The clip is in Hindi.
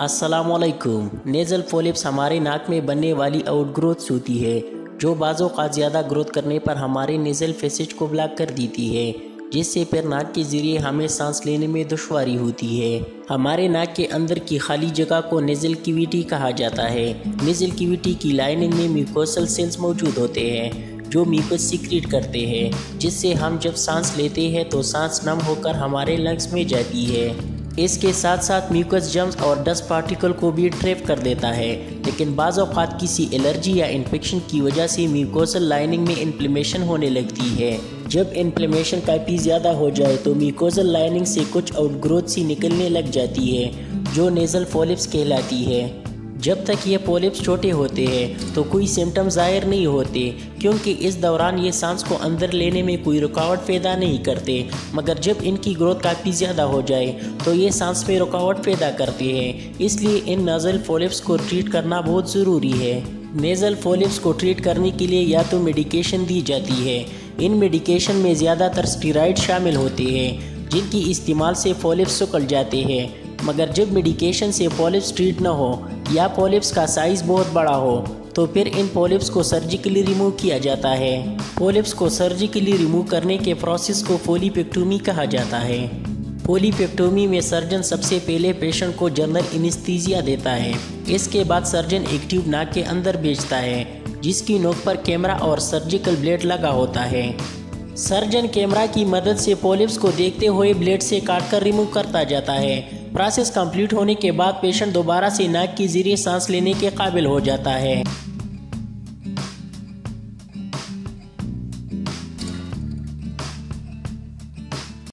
असलकुम नेज़ल फोलिप्स हमारे नाक में बनने वाली आउटग्रोथ होती है, जो बाज़ों का ज़्यादा ग्रोथ करने पर हमारे नेज़ल फेसेज को ब्लॉक कर देती है, जिससे फिर नाक के ज़रिए हमें सांस लेने में दुश्वारी होती है। हमारे नाक के अंदर की खाली जगह को नेज़ल कीविटी कहा जाता है। नेज़ल कीविटी की लाइनिंग में म्यूकोसल सेल्स मौजूद होते हैं, जो म्यूकस सीक्रेट करते हैं, जिससे हम जब सांस लेते हैं तो सांस नम होकर हमारे लंग्स में जाती है। इसके साथ साथ म्यूकस जम्स और डस्ट पार्टिकल को भी ट्रेप कर देता है। लेकिन बाज़ अवत किसी एलर्जी या इन्फेक्शन की वजह से म्यूकोसल लाइनिंग में इन्फ्लेमेशन होने लगती है। जब इन्फ्लेमेशन काफ़ी ज़्यादा हो जाए तो म्यूकोसल लाइनिंग से कुछ आउटग्रोथ सी निकलने लग जाती है, जो नेज़ल फोलिप्स कहलाती है। जब तक ये पोलिप्स छोटे होते हैं तो कोई सिम्टम ज़ाहिर नहीं होते, क्योंकि इस दौरान ये सांस को अंदर लेने में कोई रुकावट पैदा नहीं करते। मगर जब इनकी ग्रोथ काफ़ी ज़्यादा हो जाए तो ये सांस में रुकावट पैदा करते हैं। इसलिए इन नज़ल फोलिप्स को ट्रीट करना बहुत ज़रूरी है। नेज़ल फोलिप्स को ट्रीट करने के लिए या तो मेडिकेशन दी जाती है। इन मेडिकेशन में ज़्यादातर स्टीराइड शामिल होते हैं, जिनकी इस्तेमाल से फोलिप्स सुकल जाते हैं। मगर जब मेडिकेशन से पॉलिप्स ट्रीट न हो या पॉलिप्स का साइज़ बहुत बड़ा हो तो फिर इन पॉलिप्स को सर्जिकली रिमूव किया जाता है। पॉलिप्स को सर्जिकली रिमूव करने के प्रोसेस को पोलीपेक्टोमी कहा जाता है। पोलीपेक्टोमी में सर्जन सबसे पहले पेशेंट को जनरल इनिस्थीजिया देता है। इसके बाद सर्जन एक ट्यूब नाक के अंदर भेजता है, जिसकी नोक पर कैमरा और सर्जिकल ब्लेड लगा होता है। सर्जन कैमरा की मदद से पोलिप्स को देखते हुए ब्लेड से काटकर रिमूव करता जाता है। प्रोसेस कंप्लीट होने के बाद पेशेंट दोबारा से नाक की ज़रिए सांस लेने के काबिल हो जाता है।